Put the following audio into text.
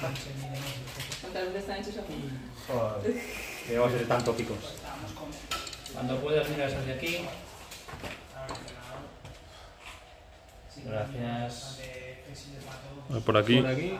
¿Cuántas veces te han hecho? Joder, que vamos a ser tan tópicos. Cuando puedas miras hacia aquí. Gracias. Por aquí. Por aquí.